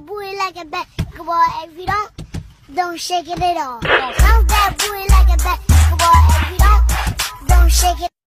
that like a basketball. If you don't, don't shake it at all. Bounce that booty like a basketball. If you don't, don't shake it.